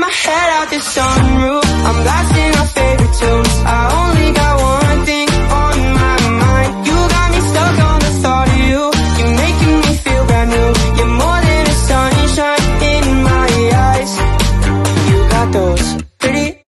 my head out the sunroof I'm lost.